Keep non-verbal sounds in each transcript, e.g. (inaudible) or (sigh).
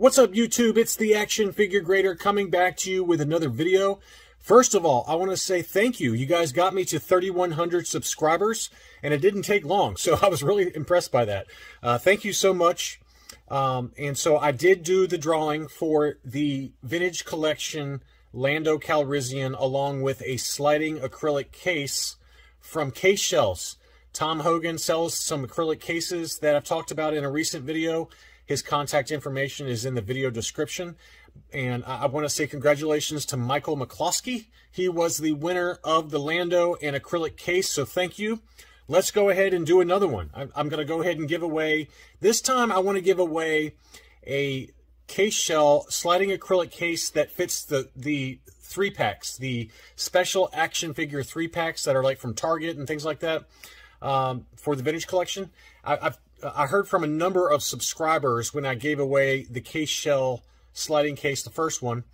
What's up, YouTube? It's the Action Figure Grader coming back to you with another video. First of all, I want to say thank you. You guys got me to 3,100 subscribers, and it didn't take long, so (laughs) I was really impressed by that. Uh, thank you so much. Um, and so I did do the drawing for the Vintage Collection Lando Calrissian along with a sliding acrylic case from CaseShells. Tom Hogan sells some acrylic cases that I've talked about in a recent video. His contact information is in the video description. And I, I want to say congratulations to Michael McCloskey. He was the winner of the Lando and acrylic case, so thank you. Let's go ahead and do another one. I, I'm going to go ahead and give away, this time I want to give away a case shell sliding acrylic case that fits the, the three packs, the special action figure three packs that are like from Target and things like that um, for the vintage collection. I, I've I heard from a number of subscribers when I gave away the case shell sliding case, the first one,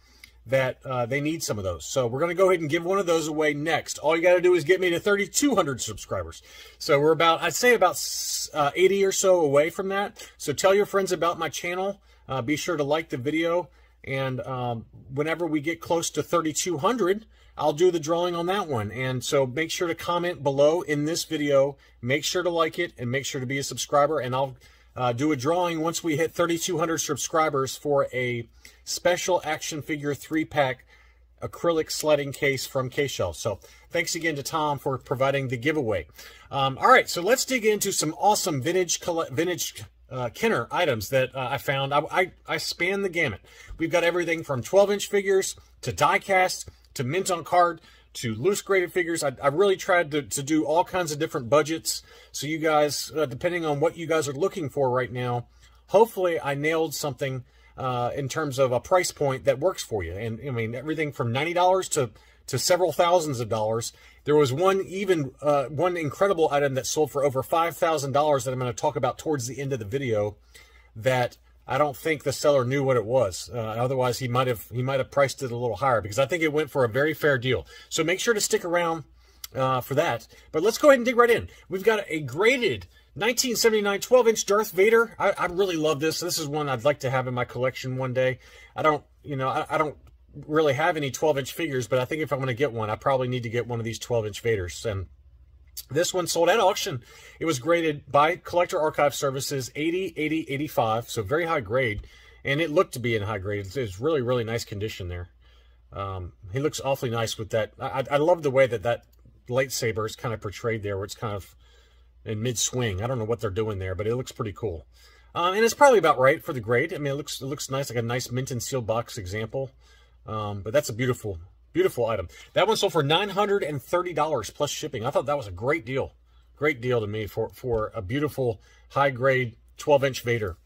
that uh, they need some of those. So we're going to go ahead and give one of those away next. All you got to do is get me to 3,200 subscribers. So we're about, I'd say about uh, 80 or so away from that. So tell your friends about my channel. Uh, be sure to like the video. And um, whenever we get close to 3,200, I'll do the drawing on that one. And so make sure to comment below in this video. Make sure to like it and make sure to be a subscriber. And I'll uh, do a drawing once we hit 3,200 subscribers for a special action figure three-pack acrylic sledding case from CaseShell. So thanks again to Tom for providing the giveaway. Um, all right, so let's dig into some awesome vintage vintage uh, Kenner items that uh, I found. I, I, I span the gamut. We've got everything from 12-inch figures to die-cast to mint on card to loose graded figures. I, I really tried to, to do all kinds of different budgets. So you guys, uh, depending on what you guys are looking for right now, hopefully I nailed something uh, in terms of a price point that works for you. And I mean, everything from $90 to, to several thousands of dollars. There was one even, uh, one incredible item that sold for over $5,000 that I'm going to talk about towards the end of the video that I don't think the seller knew what it was. Uh, otherwise, he might have he might have priced it a little higher because I think it went for a very fair deal. So make sure to stick around uh, for that. But let's go ahead and dig right in. We've got a graded 1979 12-inch Darth Vader. I, I, really love this. This is one I'd like to have in my collection one day. I don't, you know, I, I don't really have any 12-inch figures, but I think if I'm going to get one, I probably need to get one of these 12-inch Vaders. And this one sold at auction. It was graded by Collector Archive Services 80, 80, 85, so very high grade. And it looked to be in high grade. It's, it's really, really nice condition there. Um, he looks awfully nice with that. I, I love the way that that lightsaber is kind of portrayed there, where it's kind of in mid-swing. I don't know what they're doing there, but it looks pretty cool. Um, and it's probably about right for the grade. I mean, it looks it looks nice, like a nice mint and seal box example. Um, but that's a beautiful, Beautiful item. That one sold for $930 plus shipping. I thought that was a great deal. Great deal to me for, for a beautiful high-grade 12-inch Vader.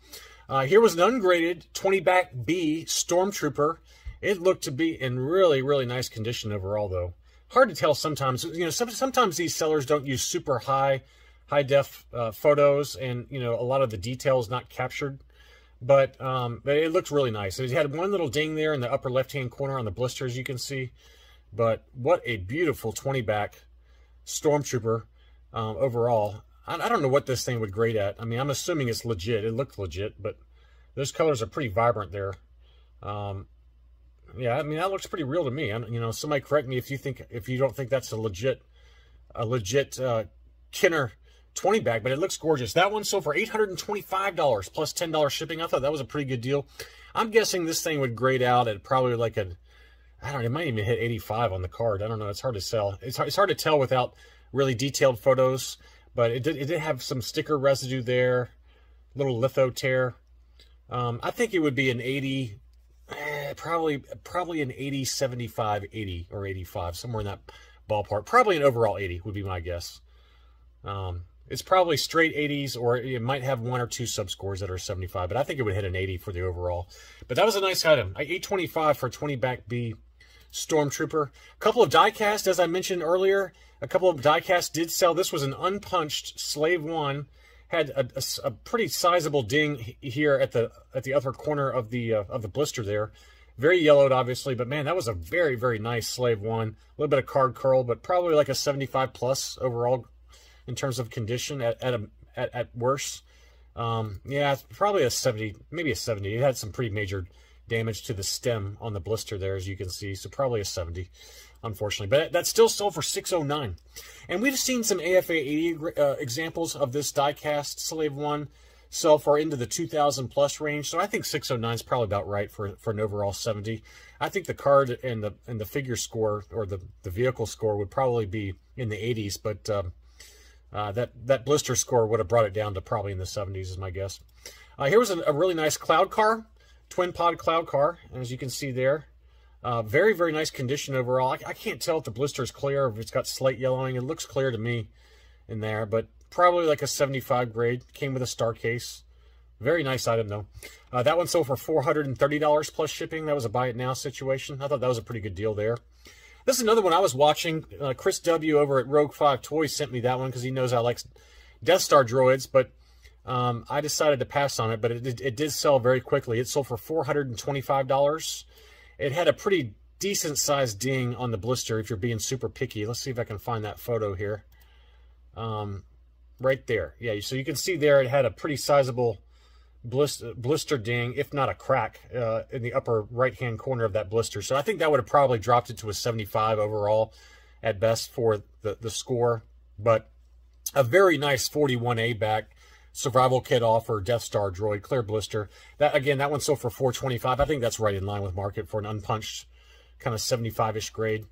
Uh, here was an ungraded 20-back B Stormtrooper. It looked to be in really, really nice condition overall, though. Hard to tell sometimes. You know, some, sometimes these sellers don't use super high, high-def uh, photos, and, you know, a lot of the details not captured. But, um, it looks really nice. It had one little ding there in the upper left-hand corner on the blisters, you can see. But what a beautiful 20-back Stormtrooper um, overall. I, I, don't know what this thing would grade at. I mean, I'm assuming it's legit. It looked legit, but those colors are pretty vibrant there. Um, yeah, I mean, that looks pretty real to me. I'm, you know, somebody correct me if you think if you don't think that's a legit a legit uh, Kenner 20 back, but it looks gorgeous. That one sold for $825 plus $10 shipping. I thought that was a pretty good deal. I'm guessing this thing would grade out at probably like a, I don't know, it might even hit 85 on the card. I don't know. It's hard to sell. It's hard, it's hard to tell without really detailed photos, but it did, it did have some sticker residue there, little litho tear. Um, I think it would be an 80, eh, probably, probably an 80, 75, 80 or 85, somewhere in that ballpark. Probably an overall 80 would be my guess. Um, it's probably straight 80s, or it might have one or two subscores that are 75, but I think it would hit an 80 for the overall. But that was a nice item. 825 for 20 back B Stormtrooper. A couple of diecast, as I mentioned earlier. A couple of diecast did sell. This was an unpunched Slave 1. Had a, a, a pretty sizable ding here at the at the other corner of the uh, of the blister there. Very yellowed, obviously, but man, that was a very, very nice Slave 1. A little bit of card curl, but probably like a 75 plus overall in terms of condition at at, a, at, at worst. Um, yeah, it's probably a 70, maybe a 70. It had some pretty major damage to the stem on the blister there, as you can see. So probably a 70, unfortunately. But that still sold for 609 And we've seen some AFA 80 uh, examples of this die-cast Slave 1 sell for into the 2,000 plus range. So I think 609 is probably about right for, for an overall 70. I think the card and the and the figure score or the, the vehicle score would probably be in the 80s, but um, uh, that, that blister score would have brought it down to probably in the 70s is my guess. Uh, here was a, a, really nice cloud car, twin pod cloud car, as you can see there. Uh, very, very nice condition overall. I, I, can't tell if the blister is clear or if it's got slight yellowing. It looks clear to me in there, but probably like a 75 grade. Came with a star case. Very nice item, though. Uh, that one sold for $430 plus shipping. That was a buy it now situation. I thought that was a pretty good deal there. This is another one I was watching. Uh, Chris W. over at Rogue 5 Toys sent me that one because he knows I like Death Star droids, but um, I decided to pass on it, but it, it, did sell very quickly. It sold for $425. It had a pretty decent sized ding on the blister if you're being super picky. Let's see if I can find that photo here. Um, right there. Yeah, so you can see there it had a pretty sizable blister, blister ding, if not a crack, uh, in the upper right-hand corner of that blister. So I think that would have probably dropped it to a 75 overall at best for the, the score. But a very nice 41A back survival kit offer, Death Star droid, clear blister. That Again, that one sold for 425 I think that's right in line with market for an unpunched kind of 75-ish grade.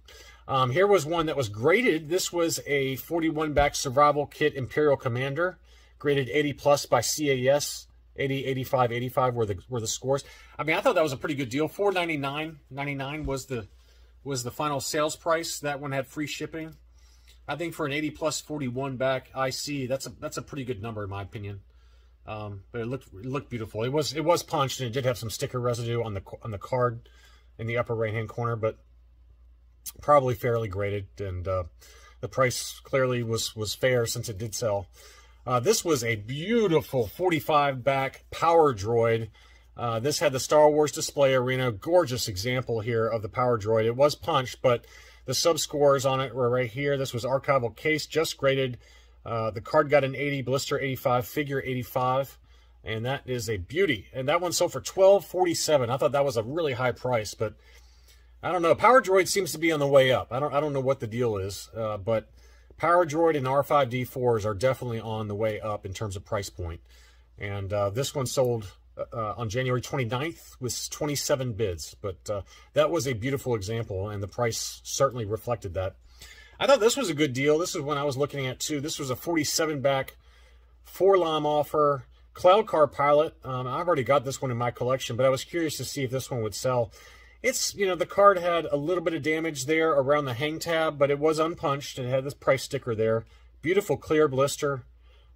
Um, here was one that was graded. This was a 41 back survival kit Imperial Commander, graded 80 plus by CAS. 80, 85, 85 were the were the scores. I mean, I thought that was a pretty good deal. 499 99 was the was the final sales price. That one had free shipping. I think for an 80 plus 41 back IC, that's a that's a pretty good number in my opinion. Um, but it looked it looked beautiful. It was it was punched and it did have some sticker residue on the on the card in the upper right hand corner, but probably fairly graded and uh, the price clearly was was fair since it did sell. Uh, this was a beautiful 45 back power droid. Uh, this had the Star Wars display arena. Gorgeous example here of the power droid. It was punched, but the sub scores on it were right here. This was archival case, just graded. Uh, the card got an 80, blister 85, figure 85. And that is a beauty. And that one sold for 1247 I thought that was a really high price, but I don't know. Power Droid seems to be on the way up. I don't I don't know what the deal is, uh, but Power Droid and R5D4s are definitely on the way up in terms of price point. And uh, this one sold uh, on January 29th with 27 bids. But uh, that was a beautiful example, and the price certainly reflected that. I thought this was a good deal. This is one I was looking at, too. This was a 47-back 4-LOM offer. Cloud Car Pilot. Um, I've already got this one in my collection, but I was curious to see if this one would sell. It's, you know, the card had a little bit of damage there around the hang tab, but it was unpunched and it had this price sticker there. Beautiful clear blister,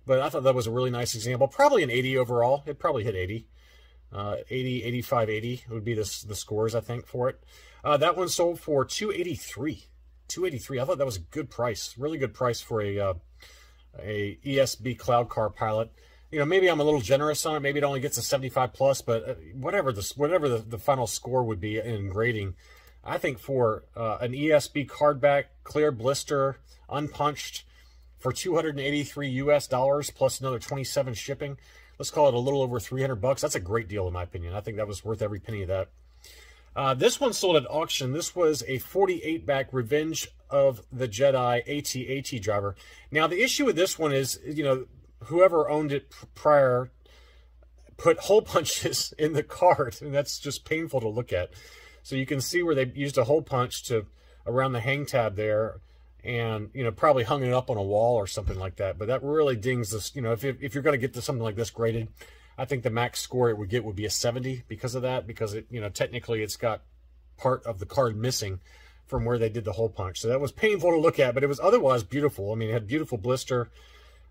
but I thought that was a really nice example. Probably an 80 overall. It probably hit 80. Uh, 80, 85, 80 would be the, the scores, I think, for it. Uh, that one sold for 283 283 I thought that was a good price. Really good price for a, uh, a ESB Cloud Car Pilot you know, maybe I'm a little generous on it. Maybe it only gets a 75 plus, but uh, whatever the whatever the, the final score would be in grading, I think for uh, an ESB card back, clear blister, unpunched, for 283 US dollars plus another 27 shipping, let's call it a little over 300 bucks. That's a great deal in my opinion. I think that was worth every penny of that. Uh, this one sold at auction. This was a 48 back Revenge of the Jedi AT-AT driver. Now the issue with this one is, you know, whoever owned it prior put hole (laughs) punches in the card, and that's just painful to look at. So you can see where they used a hole punch to around the hang tab there, and you know probably hung it up on a wall or something like that. But that really dings this. You know, if if you're going to get to something like this graded, I think the max score it would get would be a 70 because of that. Because it you know technically it's got part of the card missing from where they did the hole punch. So that was painful to look at, but it was otherwise beautiful. I mean, it had beautiful blister.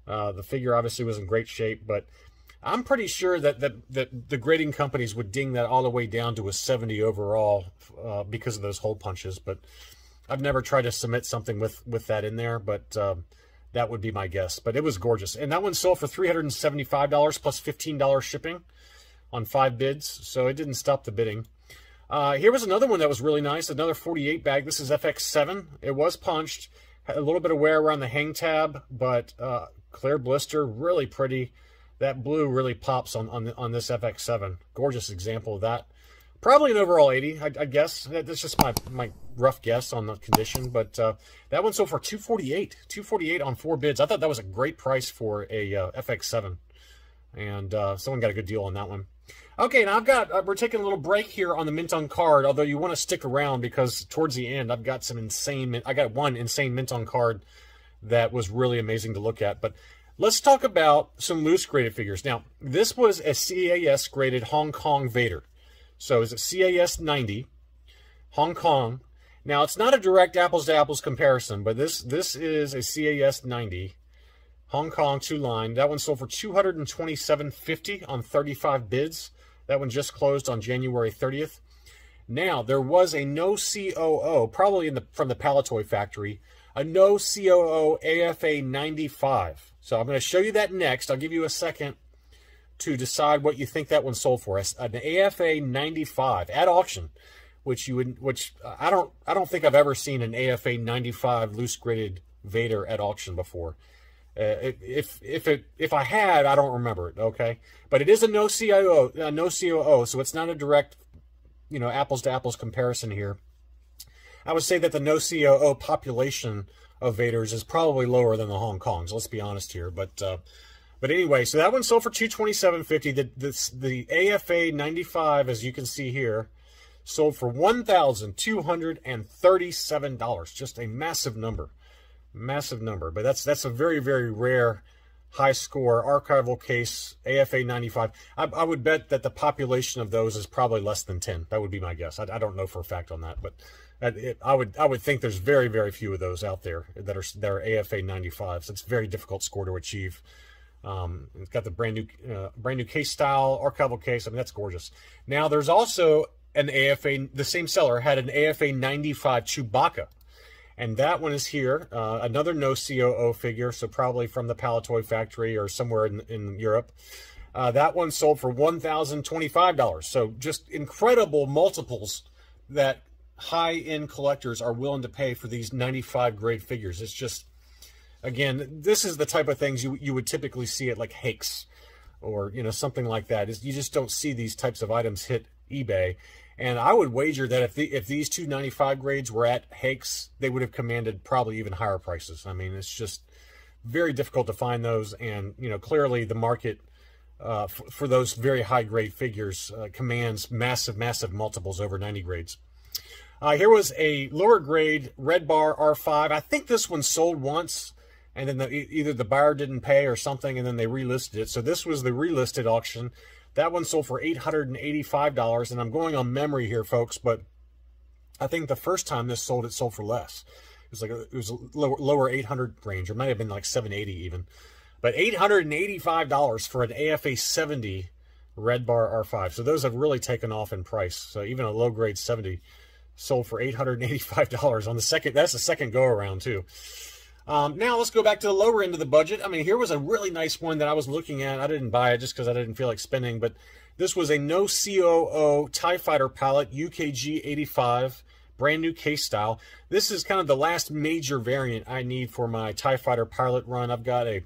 Uh, the figure obviously was in great shape, but I'm pretty sure that, that, that the grading companies would ding that all the way down to a 70 overall uh, because of those hole punches. But I've never tried to submit something with, with that in there, but um, that would be my guess. But it was gorgeous. And that one sold for $375 plus $15 shipping on five bids, so it didn't stop the bidding. Uh, here was another one that was really nice, another 48 back. This is FX7. It was punched, had a little bit of wear around the hang tab, but uh, Clear blister, really pretty. that blue really pops on, on, on this FX7. Gorgeous example of that. Probably an overall 80, I, I, guess. That's just my, my rough guess on the condition. But uh, that one sold for 248 248 on four bids. I thought that was a great price for a uh, FX7. And uh, someone got a good deal on that one. Okay, now I've got, uh, we're taking a little break here on the Mint on card, although you want to stick around because towards the end, I've got some insane, I got one insane Mint on card that was really amazing to look at. But let's talk about some loose graded figures. Now, this was a CAS graded Hong Kong Vader. So is it CAS 90, Hong Kong. Now, it's not a direct apples to apples comparison, but this, this is a CAS 90. Hong Kong two line. That one sold for 227.50 on 35 bids. That one just closed on January 30th. Now, there was a no COO, probably in the from the Palitoy factory, a no COO AFA 95. So I'm going to show you that next. I'll give you a second to decide what you think that one sold for. An AFA 95 at auction, which you would, which I don't, I don't think I've ever seen an AFA 95 loose gridded Vader at auction before. Uh, if if it if I had, I don't remember it. Okay, but it is a no CIO, uh, no COO, so it's not a direct, you know, apples to apples comparison here. I would say that the no COO population of Vaders is probably lower than the Hong Kongs. Let's be honest here, but uh, but anyway, so that one sold for two twenty seven fifty. The the the AFA ninety five, as you can see here, sold for one thousand two hundred and thirty seven dollars. Just a massive number massive number. But that's that's a very, very rare high score archival case, AFA 95. I, I, would bet that the population of those is probably less than 10. That would be my guess. I, I don't know for a fact on that, but it, I would I would think there's very, very few of those out there that are that are AFA 95s. It's a very difficult score to achieve. Um, it's got the brand new uh, brand new case style archival case. I mean, that's gorgeous. Now, there's also an AFA, the same seller had an AFA 95 Chewbacca and that one is here. Uh, another no COO figure, so probably from the Palitoy factory or somewhere in, in Europe. Uh, that one sold for $1,025. So just incredible multiples that high-end collectors are willing to pay for these 95 grade figures. It's just, again, this is the type of things you, you would typically see at like Hakes or, you know, something like that. Is You just don't see these types of items hit eBay. And I would wager that if the, if these two 95 grades were at Hakes, they would have commanded probably even higher prices. I mean, it's just very difficult to find those. And, you know, clearly the market uh, for those very high grade figures uh, commands massive, massive multiples over 90 grades. Uh, here was a lower grade Red Bar R5. I think this one sold once and then the, either the buyer didn't pay or something and then they relisted it. So this was the relisted auction. That one sold for $885, and I'm going on memory here, folks, but I think the first time this sold, it sold for less. It was like a, it was a lower, lower 800 range. It might have been like 780 even. But $885 for an AFA 70 Red Bar R5. So those have really taken off in price. So even a low grade 70 sold for $885 on the second. That's the second go around too. Um, now let's go back to the lower end of the budget. I mean, here was a really nice one that I was looking at. I didn't buy it just because I didn't feel like spending, but this was a no COO TIE Fighter pilot UKG 85, brand new case style. This is kind of the last major variant I need for my TIE Fighter pilot run. I've got a,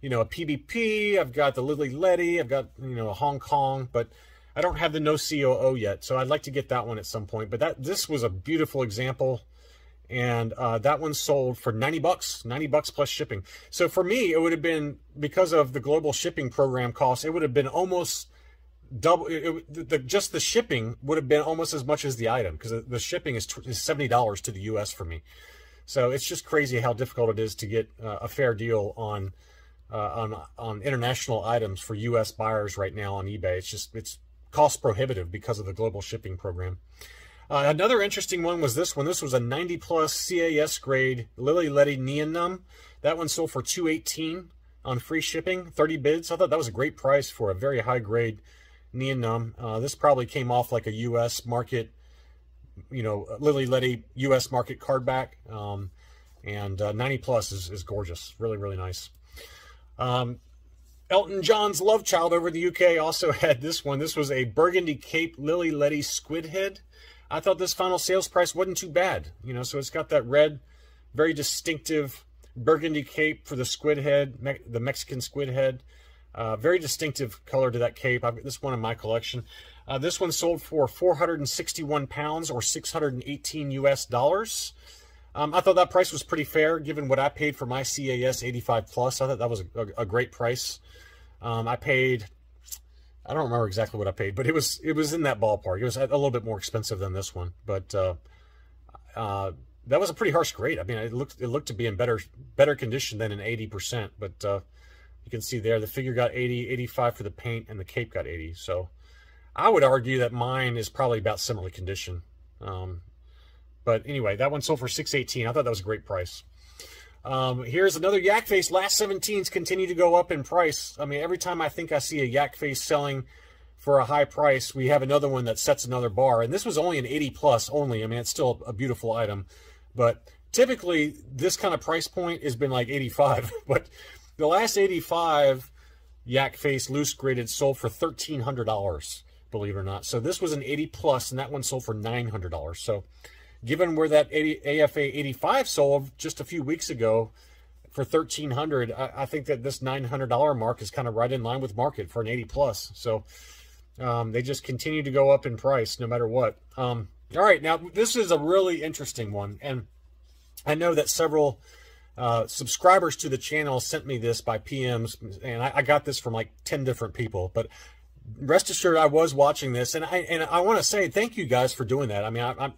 you know, a PBP, I've got the Lili Ledy, I've got, you know, a Hong Kong, but I don't have the no COO yet, so I'd like to get that one at some point. But that this was a beautiful example. And uh, that one sold for 90 bucks 90 bucks plus shipping. So for me it would have been because of the global shipping program costs it would have been almost double it, it, the, just the shipping would have been almost as much as the item because the, the, shipping is, is $70 to the us for me. So it's just crazy how difficult it is to get uh, a fair deal on uh, on on international items for us buyers right now on ebay. It's just it's cost prohibitive because of the global shipping program uh, another interesting one was this one. This was a 90 plus CAS grade Lili Ledy Nien Nunb. That one sold for 218 on free shipping, 30 bids. I thought that was a great price for a very high grade Nien Nunb. Uh, this probably came off like a U.S. market, you know, Lili Ledy U.S. market card back. Um, and uh, 90 plus is, is gorgeous. Really, really nice. Um, Elton John's love child over the UK also (laughs) had this one. This was a Burgundy Cape Lili Ledy Squid Head. I thought this final sales price wasn't too bad. You know, so it's got that red, very distinctive burgundy cape for the squid head, me the Mexican squid head. Uh, very distinctive color to that cape. I've got this one in my collection. Uh, this one sold for 461 pounds or 618 US dollars. Um, I thought that price was pretty fair given what I paid for my CAS 85 Plus. I thought that was a, a great price. Um, I paid, I don't remember exactly what I paid, but it was it was in that ballpark. It was a little bit more expensive than this one, but uh, uh, that was a pretty harsh grade. I mean, it looked it looked to be in better better condition than an 80%, but uh, you can see there the figure got 80, 85 for the paint, and the cape got 80. So I would argue that mine is probably about similar condition. Um, but anyway, that one sold for 618. I thought that was a great price. Um, here's another yak face. Last 17s continue to go up in price. I mean, every time I think I see a yak face selling for a high price, we have another one that sets another bar. And this was only an 80 plus only. I mean, it's still a beautiful item. But typically, this kind of price point has been like 85. (laughs) but the last 85 yak face loose graded sold for $1,300 believe it or not. So this was an 80 plus, and that one sold for $900. So given where that 80, AFA 85 sold just a few weeks ago for 1300 I, I think that this $900 mark is kind of right in line with market for an 80 plus. So um, they just continue to go up in price no matter what. Um, all right, now this is a really interesting one, and I know that several uh, subscribers to the channel sent me this by PMs, and I, I, got this from like 10 different people, but rest assured I was watching this and I and I want to say thank you guys for doing that. I mean, I, I'm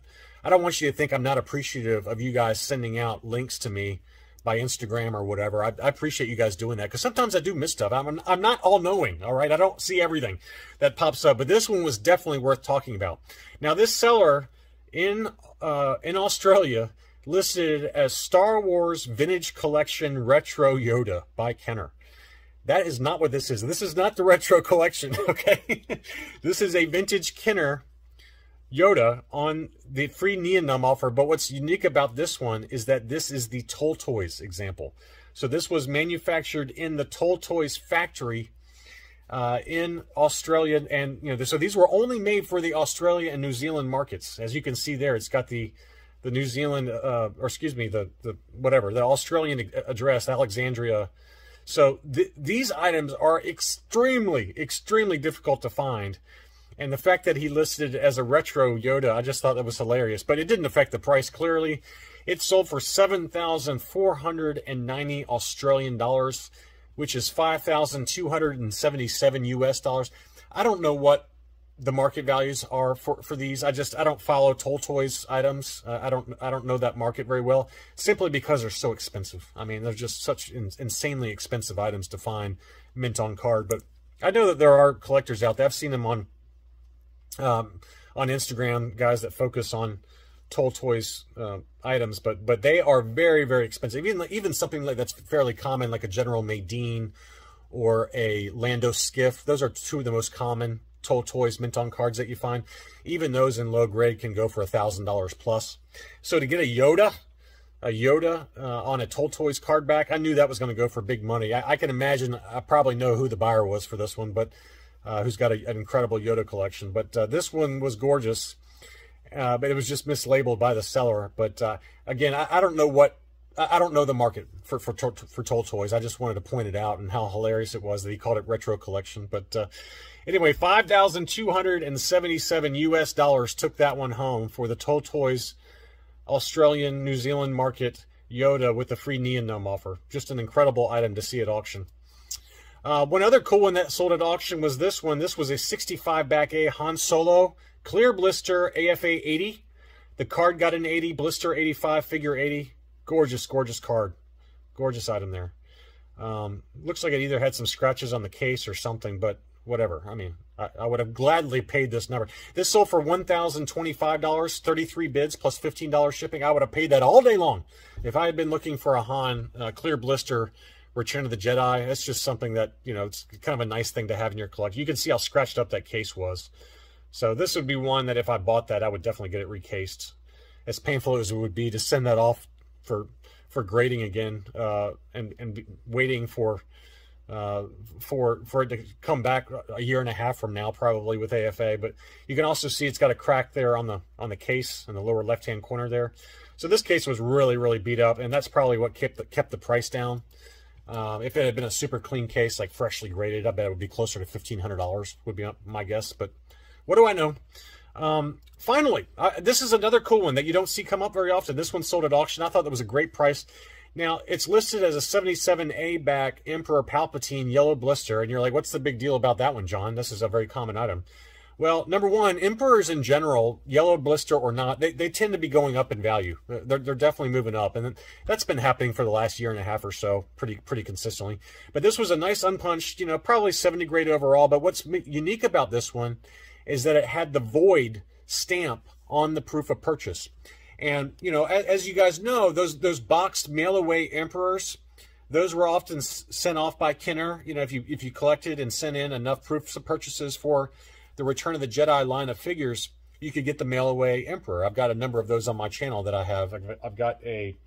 I don't want you to think I'm not appreciative of you guys sending out links to me by Instagram or whatever. I, I appreciate you guys doing that because sometimes I do miss stuff. I'm I'm not all knowing. All right, I don't see everything that pops up, but this one was definitely worth talking about. Now, this seller in uh, in Australia listed as Star Wars Vintage Collection Retro Yoda by Kenner. That is not what this is. This is not the (laughs) retro collection, okay? (laughs) this is a vintage Kenner Yoda on the free Nien Nunb offer. But what's unique about this one is that this is the Toltoys example. So this was manufactured in the Toltoys factory uh, in Australia. And, you know, so these were only made for the Australia and New Zealand markets. As you can see there, it's got the the New Zealand, uh, or excuse me, the, the whatever, the Australian address, Alexandria, so th these items are extremely, extremely difficult to find. And the fact that he listed as a retro Yoda, I just thought that was hilarious. But it didn't affect the price clearly. It sold for 7,490 Australian dollars, which is 5,277 US dollars. I don't know what the market values are for, for these. I just I don't follow Toltoys items. Uh, I don't I don't know that market very well simply because they're so expensive. I mean, they're just such in, insanely expensive items to find mint on card. But I know that there are collectors out there. I've seen them on um, on Instagram, guys that focus on Toltoys uh, items, but but they are very very expensive. Even even something like that's fairly common, like a General Madine or a Lando Skiff. Those are two of the most common Toltoys mint on cards that you find. Even those in low grade can go for a $1,000 plus. So to get a Yoda, a Yoda uh, on a Toltoys card back, I knew that was going to go for big money. I, I, can imagine, I probably know who the buyer was for this one, but uh, who's got a, an incredible Yoda collection. But uh, this one was gorgeous, uh, but it was just mislabeled by the seller. But uh, again, I, I don't know what I don't know the market for, for for Toltoys. I just wanted to point it out and how hilarious it was that he called it retro collection. But uh, anyway, five thousand two hundred and seventy-seven U.S. dollars took that one home for the Toltoys Australian New Zealand market Yoda with the free Nien Nunb offer. Just an incredible item to see at auction. Uh, one other cool one that sold at auction was this one. This was a 65 back A Han Solo clear blister AFA 80. The card got an 80, blister 85, figure 80. Gorgeous, gorgeous card. Gorgeous item there. Um, looks like it either had some scratches on the case or something, but whatever. I mean, I, I would have gladly paid this number. This sold for $1,025, 33 bids plus $15 shipping. I would have paid that all day long if I had been looking for a Han uh, clear blister Return of the Jedi. That's just something that, you know, it's kind of a nice thing to have in your collection. You can see how scratched up that case was. So this would be one that if I bought that, I would definitely get it recased. As painful as it would be to send that off for for grading again uh, and and waiting for uh, for for it to come back a year and a half from now, probably with AFA. But you can also see it's got a crack there on the on the case in the lower left hand corner there. So this case was really really beat up, and that's probably what kept the, kept the price down. Um, if it had been a super clean case, like freshly graded, I bet it would be closer to $1,500 would be my guess. But what do I know? Um, finally, uh, this is another cool one that you don't see come up very often. This one sold at auction. I thought that was a great price. Now, it's listed as a 77A back Emperor Palpatine yellow blister, and you're like, what's the big deal about that one, John? This is a very common item. Well, number one, emperors in general, yellow blister or not, they, they tend to be going up in value. They're, they're definitely moving up, and that's been happening for the last year and a half or so, pretty pretty consistently. But this was a nice unpunched, you know, probably 70 grade overall. But what's unique about this one is that it had the void stamp on the proof of purchase. And, you know, as, as you guys know, those those boxed mail-away emperors, those were often sent off by Kenner. You know, if you if you collected and sent in enough proofs of purchases for the Return of the Jedi line of figures, you could get the mail away Emperor. I've got a number of those on my channel that I have. I've got a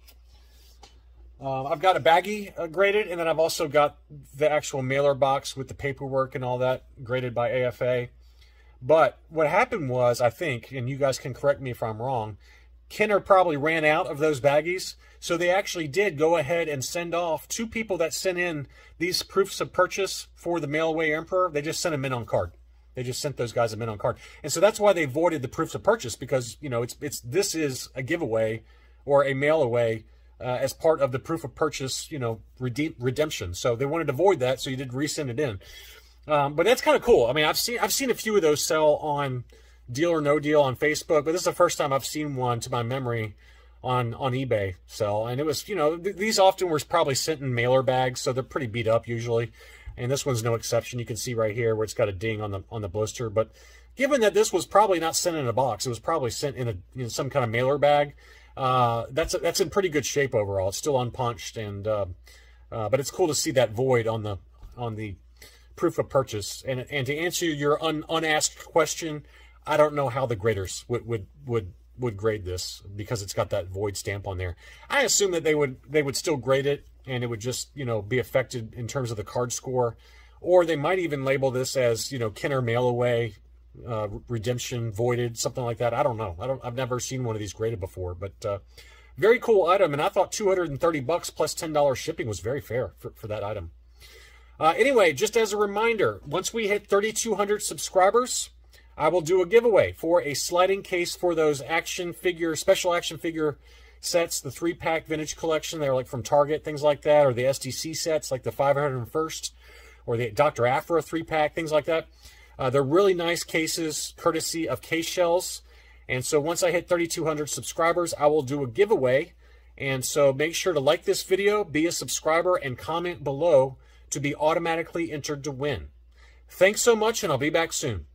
uh, I've got a baggie uh, graded, and then I've also got the actual mailer box with the paperwork and all that graded by AFA. But what happened was, I think, and you guys can correct me if I'm wrong, Kenner probably ran out of those baggies, so they actually did go ahead and send off two people that sent in these proofs of purchase for the mail away Emperor. They just sent them in on card. They just sent those guys a on card, and so that's why they voided the proofs of purchase because you know it's it's this is a giveaway or a mail away uh, as part of the proof of purchase, you know, redeem, redemption. So they wanted to void that, so you did resend it in. Um, but that's kind of cool. I mean, I've seen I've seen a few of those sell on Deal or No Deal on Facebook, but this is the first time I've seen one to my memory on on eBay sell, and it was you know th these often were probably sent in mailer bags, so they're pretty beat up usually and this one's no exception. You can see right here where it's got a ding on the on the blister. But given that this was probably not sent in a box, it was probably sent in a know, some kind of mailer bag. Uh, that's that's in pretty good shape overall. It's still unpunched, and uh, uh, but it's cool to see that void on the on the proof of purchase. And and to answer your un, unasked question, I don't know how the graders would would would would grade this because it's got that void stamp on there. I assume that they would they would still grade it and it would just, you know, be affected in terms of the card score. Or they might even label this as, you know, Kenner mail away, uh, redemption voided, something like that. I don't know. I don't. I've never seen one of these graded before, but uh, very cool item. And I thought 230 bucks plus $10 shipping was very fair for, for that item. Uh, anyway, just as a reminder, once we hit 3,200 subscribers, I will do a giveaway for a sliding case for those action figure, special action figure sets, the three pack vintage collection. They're like from Target, things like that, or the SDC sets, like the 501st, or the Dr. Aphra three pack, things like that. Uh, they're really nice cases, courtesy of CaseShells. And so once I hit 3,200 subscribers, I will do a giveaway. And so make sure to like this video, be a subscriber, and comment below to be automatically entered to win. Thanks so much, and I'll be back soon.